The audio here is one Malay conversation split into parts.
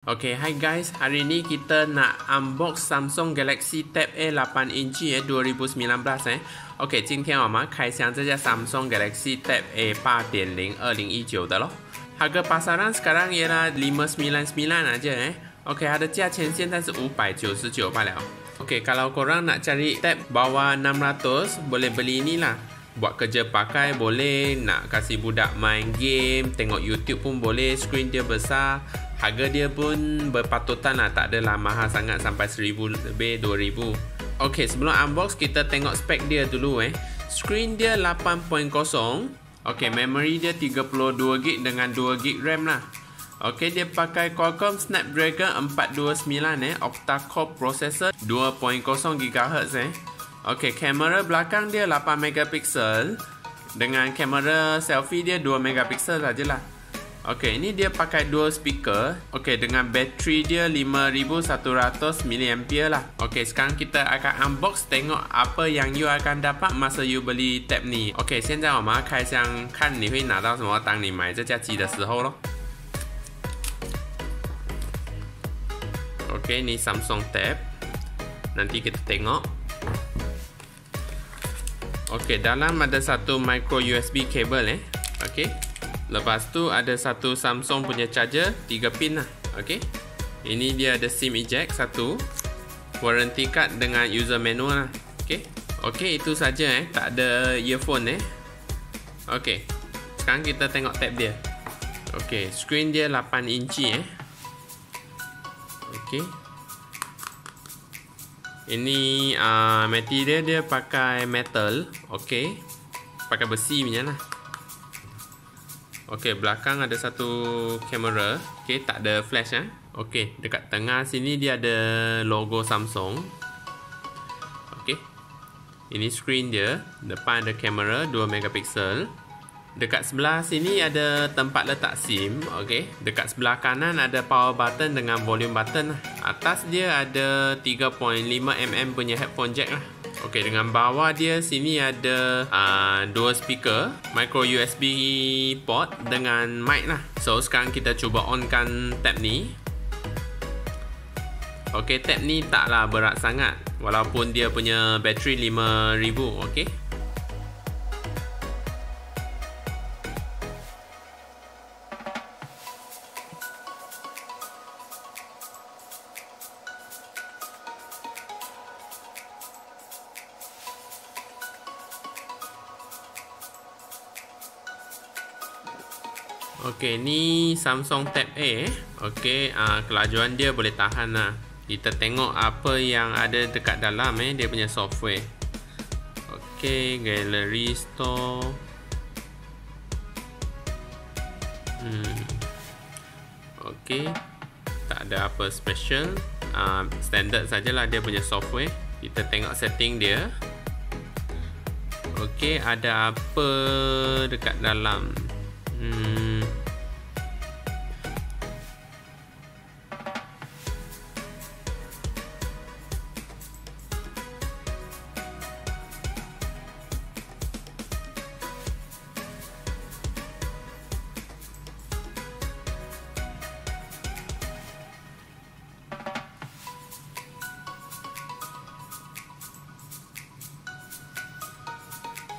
Okay, hi guys. Hari ni kita nak unbox Samsung Galaxy Tab A 8 inci eh 2019 eh. Okay, 今天我们开箱这架 Samsung Galaxy Tab A 8.0 2019的咯。Harga pasaran sekarang ialah 599 aja eh. Okay, ada 价钱现在是599罢了。Okay, kalau korang nak cari tab bawah 600, boleh beli ni lah. Buat kerja pakai boleh, nak kasih budak main game, tengok YouTube pun boleh, screen dia besar. Harga dia pun berpatutan lah Tak adalah mahal sangat Sampai RM1,000 lebih RM2,000 Ok sebelum unbox Kita tengok spek dia dulu eh. Screen dia 8.0 Ok memory dia 32GB Dengan 2GB RAM lah. Ok dia pakai Qualcomm Snapdragon 429 eh. Octa-core processor 2.0 GHz eh. Ok kamera belakang dia 8MP Dengan kamera selfie dia 2MP sajalah Okey, ini dia pakai dual speaker. Okey, dengan bateri dia 5100 mAh lah. Okey, sekarang kita akan unbox tengok apa yang you akan dapat masa you beli tab ni. Okey, 现在我们要开箱看你会拿到什么当你买这架机的时候咯。Okey, ni Samsung tab. Nanti kita tengok. Okey, dalam ada satu micro USB cable eh. Okey. Lepas tu ada satu Samsung punya charger 3 pin lah. Okey. Ini dia ada SIM eject satu. Warranty card dengan user manual lah. Okey. Okey, itu saja eh. Tak ada earphone eh. Okey. Sekarang kita tengok tab dia. Okey, screen dia 8 inci eh. Okey. Ini uh, material dia pakai metal. Okey. Pakai besi punya lah. Okey, belakang ada satu kamera. Okey, tak ada flash eh. Okey, dekat tengah sini dia ada logo Samsung. Okey. Ini screen dia. Depan ada kamera 2 megapiksel. Dekat sebelah sini ada tempat letak SIM. Okey. Dekat sebelah kanan ada power button dengan volume button. Atas dia ada 3.5mm punya headphone jack lah. Okey, dengan bawah dia sini ada uh, dua speaker, micro USB port dengan mic lah. So sekarang kita cuba onkan tab ni. Okey, tab ni taklah berat sangat walaupun dia punya bateri 5000, okey. Okey, ni Samsung Tab A. Okey, uh, kelajuan dia boleh tahan lah. Kita tengok apa yang ada dekat dalam eh, dia punya software. Okey, gallery store. Hmm. Okey, tak ada apa special. Uh, standard sajalah dia punya software. Kita tengok setting dia. Okey, ada apa dekat dalam? Hmm.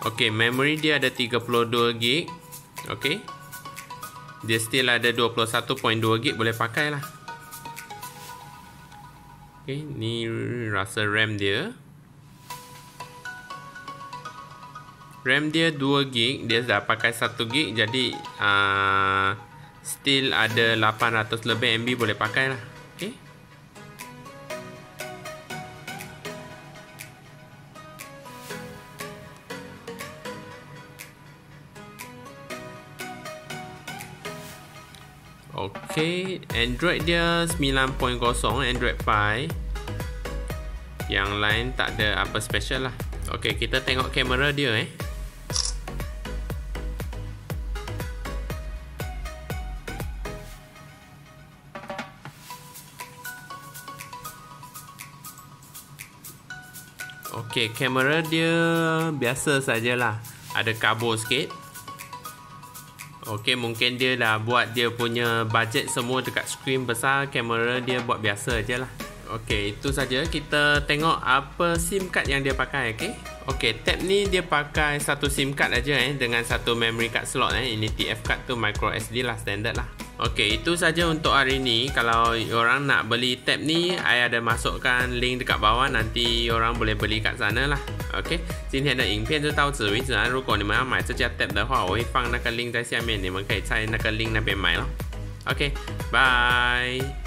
Okey, memory dia ada 32GB. Okey. Dia still ada 21.2GB boleh pakai lah. Okey, ni rasa RAM dia. RAM dia 2GB, dia dah pakai 1GB jadi uh, still ada 800 lebih MB boleh pakai lah. Okey, Android dia 9.0 Android Pie. Yang lain tak ada apa special lah. Okey, kita tengok kamera dia eh. Okey, kamera dia biasa sajalah. Ada kabel sikit. Okey, mungkin dia dah buat dia punya budget semua dekat screen besar, kamera dia buat biasa je lah. Okey, itu saja kita tengok apa SIM card yang dia pakai, okey. Okey, tab ni dia pakai satu SIM card aja eh dengan satu memory card slot eh. Ini TF card tu micro SD lah standard lah. Okey, itu saja untuk hari ni. Kalau orang nak beli tab ni, saya ada masukkan link dekat bawah nanti orang boleh beli kat sana lah. OK，今天的影片就到此为止啊！如果你们要买这家店的话，我会放那个 link 在下面，你们可以在那个 link 那边买咯。OK，拜。